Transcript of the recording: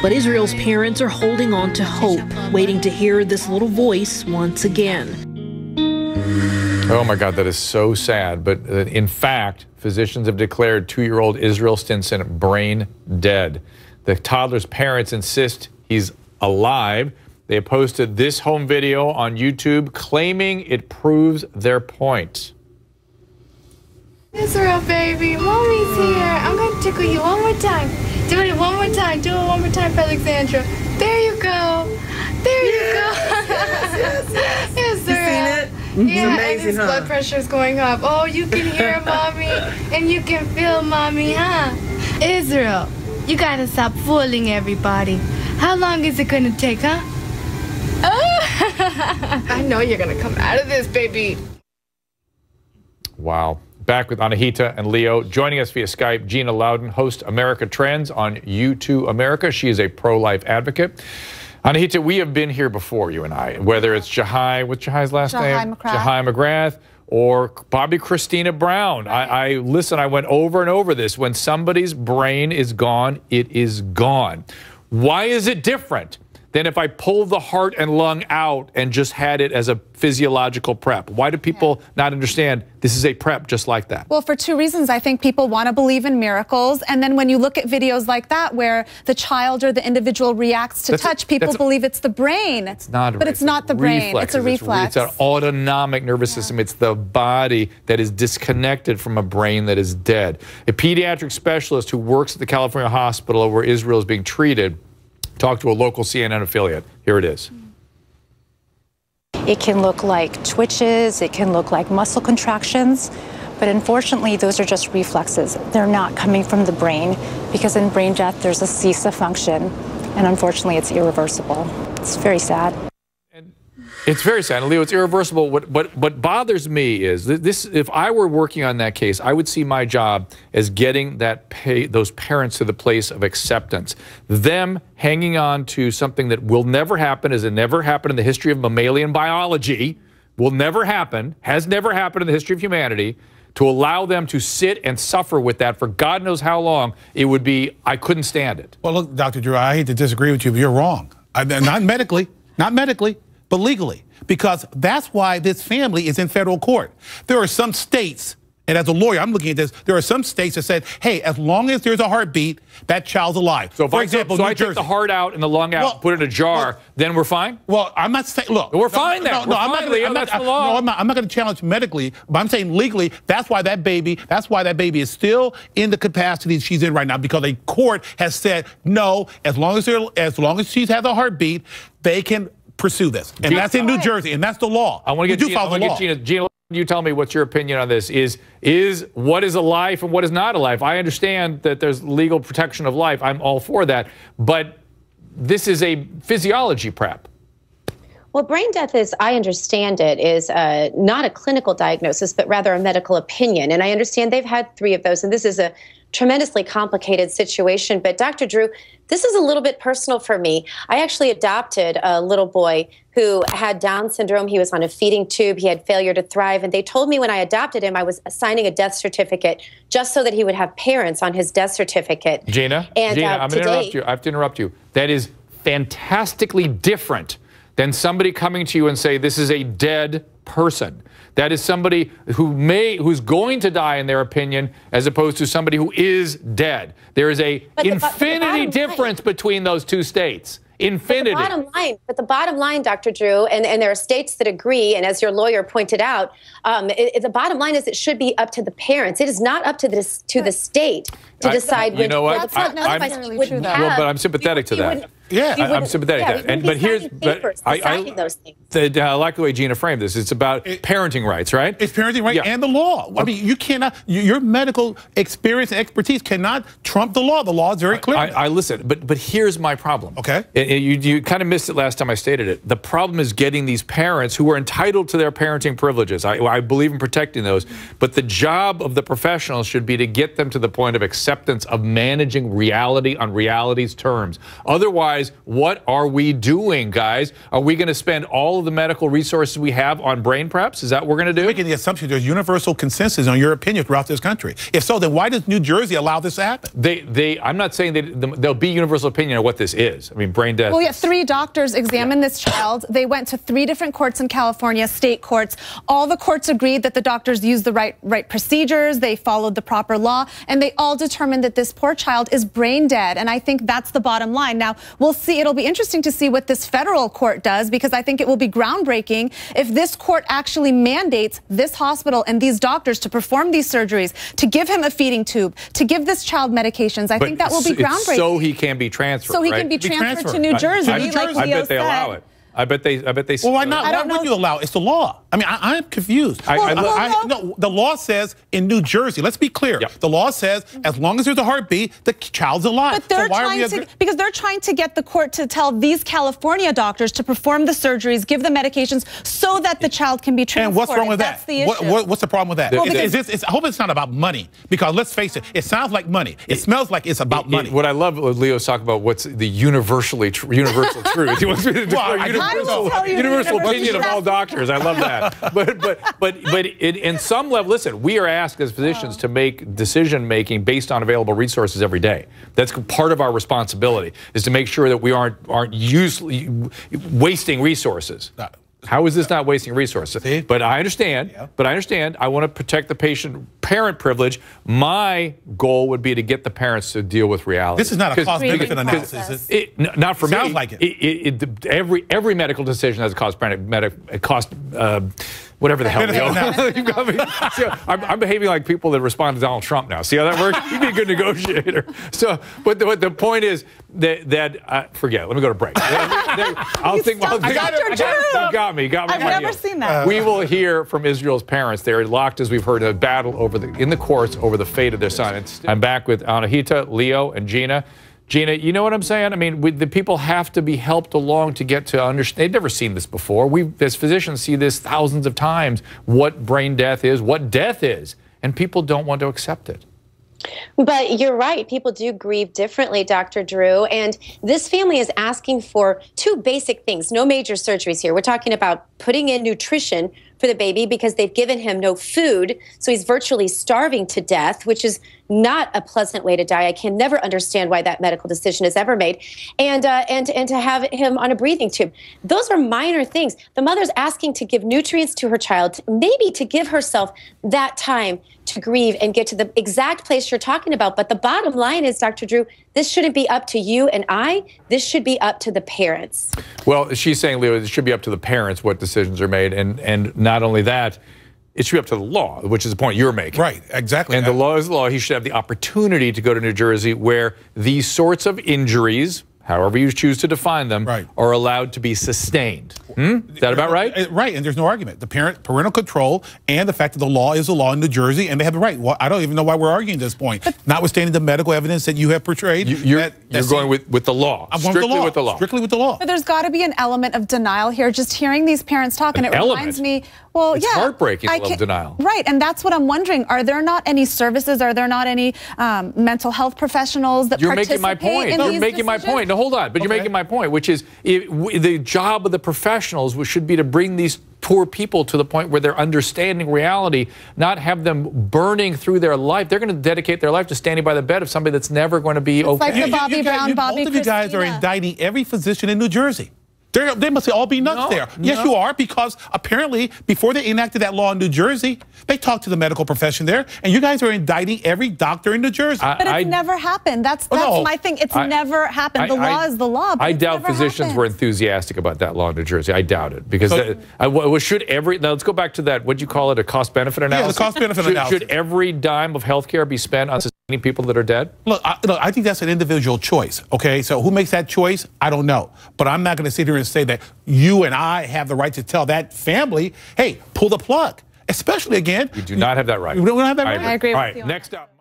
But Israel's parents are holding on to hope, waiting to hear this little voice once again. Oh my God, that is so sad. But uh, in fact, physicians have declared two year old Israel Stinson brain dead. The toddler's parents insist he's alive. They have posted this home video on YouTube claiming it proves their point. Israel, baby, mommy's here. I'm gonna tickle you one more time. Do it one more time. Do it one more time for Alexandra. There you go. There you go. Yes, yes, yes. Israel. You seen it? Yeah, It's amazing, and his huh? blood pressure's going up. Oh, you can hear mommy, and you can feel mommy, huh? Israel, you gotta stop fooling everybody. How long is it gonna take, huh? Oh, I know you're gonna come out of this, baby. Wow. Back with Anahita and Leo. Joining us via Skype, Gina Loudon, host America Trends on U2 America. She is a pro life advocate. Anahita, we have been here before, you and I, whether it's Jahi, what's Jahi's last Jahi name? McMath. Jahi McMath or Bobbi Kristina Brown. I, I listen, I went over and over this. When somebody's brain is gone, it is gone. Why is it different than if I pulled the heart and lung out and just had it as a physiological prep? Why do people not understand this is a prep just like that? Well, for two reasons. I think people want to believe in miracles. And then when you look at videos like that where the child or the individual reacts to That's a- touch, people that's a- believe it's the brain. It's not a But it's not the brain. It's a reflex. It's, an autonomic nervous system. It's the body that is disconnected from a brain that is dead. A pediatric specialist who works at the California hospital where Israel is being treated talked to a local CNN affiliate. Here it is. It can look like twitches, it can look like muscle contractions, but unfortunately, those are just reflexes. They're not coming from the brain because in brain death, there's a cease of function, and unfortunately, it's irreversible. It's very sad. It's very sad, Leo. It's irreversible. What what what bothers me is this: if I were working on that case, I would see my job as getting that pay those parents to the place of acceptance. Them hanging on to something that will never happen, as it never happened in the history of mammalian biology, will never happen, has never happened in the history of humanity. To allow them to sit and suffer with that for God knows how long, it would be. I couldn't stand it. Well, look, Dr. Drew, I hate to disagree with you, but you're wrong. I, not medically, not medically, but legally, because that's why this family is in federal court. There are some states, and as a lawyer, I'm looking at this. There are some states that said, "Hey, as long as there's a heartbeat, that child's alive." So if for I, example, so New I Jersey. take the heart out and the lung out, Well, put it in a jar, well- then we're fine. Well, I'm not saying. Look, We're no, fine then. No, We're no, I'm fine, not. gonna- I'm not, That's. No, I'm not. I'm not going to challenge medically, but I'm saying legally. That's why that baby. That's why that baby is still in the capacity she's in right now because a court has said no. As long as as long as she has a heartbeat, they can pursue this, and that's in New Jersey, and that's the law. I want to get do Gina, I follow want the to law. get Gina. Gina, you tell me what's your opinion on this? Is is what is a life and what is not a life? I understand that there's legal protection of life. I'm all for that, but this is a physiology prep. Well, brain death is, I understand it, is uh, not a clinical diagnosis, but rather a medical opinion. And I understand they've had three of those, and this is a tremendously complicated situation. But Dr. Drew, this is a little bit personal for me. I actually adopted a little boy who had Down syndrome. He was on a feeding tube. He had failure to thrive. And they told me when I adopted him, I was signing a death certificate just so that he would have parents on his death certificate. Gina, And, Gina, uh, I'm going to interrupt you. I have to interrupt you. That is fantastically different than somebody coming to you and say this is a dead person. That is somebody who may who's going to die in their opinion, as opposed to somebody who is dead. There is a But the the infinity line- difference between those two states. Infinity. But the bottom line, but the bottom line, Dr. Drew, and, and there are states that agree, and as your lawyer pointed out, um, it, it- the bottom line is it should be up to the parents. It is not up to this to the state to I- decide you when. know what? That's not Otherwise, necessarily you wouldn't true, though. have- Well, but I'm sympathetic to you that. Wouldn't- Yeah, I- I'm sympathetic yeah, to that. And, but here's, signing but papers, I, I, those things. the- I like the way Gina framed this. It's about It- parenting rights, right? It's parenting rights Yeah. and the law. I mean, you cannot. Your medical experience and expertise cannot trump the law. The law is very clear. I, I listen, but but here's my problem. Okay. And- and you you kind of missed it last time I stated it. The problem is getting these parents who are entitled to their parenting privileges. I, I believe in protecting those, but the job of the professionals should be to get them to the point of acceptance of managing reality on reality's terms. Otherwise. Guys, what are we doing, guys? Are we going to spend all of the medical resources we have on brain preps? Is that what we're going to do? making the assumption there's universal consensus on your opinion throughout this country. If so, then why does New Jersey allow this to happen? They, they. I'm not saying that there'll be universal opinion on what this is. I mean, brain death. Well, yeah, three doctors examined this child. They went to three different courts in California, state courts. All the courts agreed that the doctors used the right right procedures, they followed the proper law, and they all determined that this poor child is brain dead. And I think that's the bottom line. Now, we'll see. It'll be interesting to see what this federal court does because I think it will be groundbreaking if this court actually mandates this hospital and these doctors to perform these surgeries, to give him a feeding tube, to give this child medications. I But think that will be groundbreaking. so he can be transferred. So he right? can be Be transferred, transferred. to New Jersey, I- like I I bet they allow it. I bet they. I bet they. Well, why not? I Why don't would know. you allow it? It's the law. I mean, I, I'm confused. I- I- Uh, I- Well, no, the law says in New Jersey, let's be clear. Yep. The law says as long as there's a heartbeat, the child's alive. But they're so why are trying we to because they're trying to get the court to tell these California doctors to perform the surgeries, give the medications, so that the child can be transported. And what's wrong with That's that? the What- issue. what- what's the problem with that? Well, Is- because- is this- it's- I hope it's not about money because let's face it, it sounds like money. It, smells like it's about It- money. what I love what Leo's talking about what's the universally tr- universal truth. He wants me to Well, declare I- I universal, tell you universal universal opinion of all doctors. I love that. But but but but it, in some level, listen, we are asked as physicians to make decision making based on available resources every day. That's part of our responsibility is to make sure that we aren't aren't uselessly wasting resources. Uh, How is this not wasting resources? See? But I understand. Yeah. But I understand. I want to protect the patient parent privilege. My goal would be to get the parents to deal with reality. this is not a cost benefit analysis. It- it, not for me. Sounds like it. It, it- every every medical decision has a cost benefit, cost, uh, whatever the hell. Benefit Leo. analysis. You got me? See, I'm, I'm behaving like people that respond to Donald Trump now. See how that works? You'd be a good negotiator. So, but the, but the point is that that uh, forget. it. Let me go to break. I'll think. I'll think I got- Drew. You got me. Got me. I've never heel. seen that. we will hear from Israel's parents. They're locked, as we've heard, in a battle over the in the courts over the fate of their son. It's, I'm back with Anahita, Leo, and Gina. Gina, you know what I'm saying? I mean, we, the people have to be helped along to get to understand. They've never seen this before. We, as physicians, see this thousands of times. What brain death is, what death is, and people don't want to accept it. But you're right. People do grieve differently, Dr. Drew. And this family is asking for two basic things no major surgeries here. We're talking about putting in nutrition for the baby because they've given him no food. So he's virtually starving to death, which is not a pleasant way to die. I can never understand why that medical decision is ever made. And, uh, and, and to have him on a breathing tube. Those are minor things. The mother's asking to give nutrients to her child, maybe to give herself that time to grieve and get to the exact place you're talking about. But the bottom line is, Dr. Drew, this shouldn't be up to you and I. This should be up to the parents. Well, she's saying, Leo, it should be up to the parents what decisions are made, and and not only that, it should be up to the law, which is the point you're making. Right, exactly. And the uh, law is the law. He should have the opportunity to go to New Jersey where these sorts of injuries, however you choose to define them, Right. are allowed to be sustained. Hmm? Is that about right? Uh, Right, and there's no argument. The parent parental control and the fact that the law is the law in New Jersey, and they have the right. Well, I don't even know why we're arguing this point. Notwithstanding the medical evidence that you have portrayed, You, you're that- you're going with, with the law. I'm going strictly with the law. with the law. Strictly with the law. But there's got to be an element of denial here. Just hearing these parents talk, and it element? reminds me. Well, It's yeah, heartbreaking, I the of can- denial. Right, and that's what I'm wondering. Are there not any services? Are there not any um, mental health professionals that You're making my point. in You're these making my point. No, hold on. But you're making my point, which is it, w- the job of the professionals was- should be to bring these poor people to the point where they're understanding reality, not have them burning through their life. They're going to dedicate their life to standing by the bed of somebody that's never going to be okay. like the Bobby guys- Brown, Bobby Both of you guys are indicting every physician in New Jersey. They're, they must all be nuts No, there. Yes, you are, because apparently before they enacted that law in New Jersey, they talked to the medical profession there, and you guys are indicting every doctor in New Jersey. But it's I- never happened. That's Oh, that's no. my thing. It's I- never happened. The I- law I- is the law. But I it's doubt never physicians were enthusiastic about that law in New Jersey. I doubt it because So- that, I, should every now let's go back to that. What do you call it? A cost benefit analysis. Yeah, the cost-benefit should, analysis. Should every dime of healthcare be spent on sustaining people that are dead? Look, I, look, I think that's an individual choice. Okay, so who makes that choice? I don't know, but I'm not going to sit here and say that you and I have the right to tell that family, "Hey, pull the plug." Especially again, You do not have that right. We don't have that I right. agree. I agree All with right, you next up.